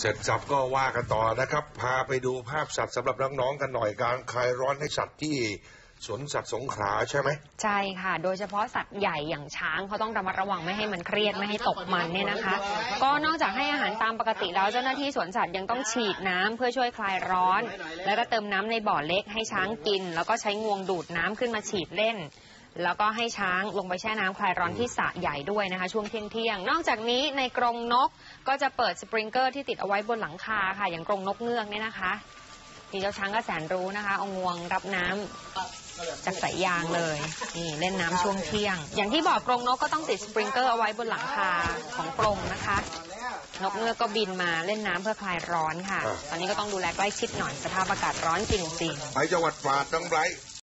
เสร็จสับก็ว่ากันต่อนะครับ พาไปดูภาพสัตว์สำหรับน้องๆกันหน่อยการคลายร้อนให้สัตว์ที่สวนสัตว์สงขลาใช่ไหม ใช่ค่ะ โดยเฉพาะสัตว์ใหญ่อย่างช้างเขาต้องระมัดระวังไม่ให้มันเครียดไม่ให้ตกมันเนี่ยนะคะ ก็นอกจากให้อาหารตามปกติแล้วเจ้าหน้าที่สวนสัตว์ยังต้องฉีดน้ำเพื่อช่วยคลายร้อน แล้วก็เติมน้ำในบ่อเล็กให้ช้างกิน แล้วก็ใช้งวงดูดน้ำขึ้นมาฉีดเล่น แล้วก็ให้ช้างลงไปแช่น้ำคลายร้อนที่สระใหญ่ด้วยนะคะ ช่วงเที่ยงเที่ยงๆนอกจากนี้ในกรงนกก็จะเปิดสปริงเกอร์ที่ติดเอาไว้บนหลังคาค่ะ อย่างกรงนกเงือกเนี่ยนะคะที่เจ้าช้างก็แสนรู้นะคะเอางวงรับน้ำจากสายยางเลยนี่เล่นน้ำช่วงเที่ยง อย่างที่บอกกรงนกก็ต้องติดสปริงเกอร์เอาไว้บนหลังคาของกรงนะคะ นกเงือกก็บินมาเล่นน้ำเพื่อคลายร้อนค่ะ ตอนนี้ก็ต้องดูแลใกล้ชิดหน่อยสภาพอากาศร้อนจริงไปจังหวัดตราดน้องไบรท์